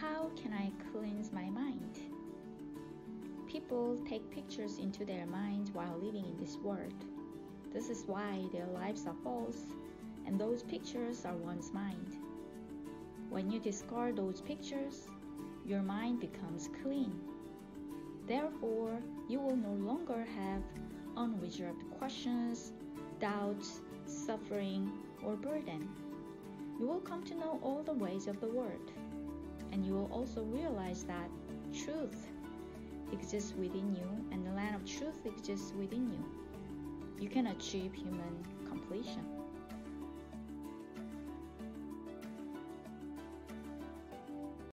How can I cleanse my mind? People take pictures into their minds while living in this world. This is why their lives are false, and those pictures are one's mind. When you discard those pictures, your mind becomes clean. Therefore, you will no longer have unreserved questions, doubts, suffering, or burden. You will come to know all the ways of the world, you will also realize that truth exists within you and the land of truth exists within you. You can achieve human completion.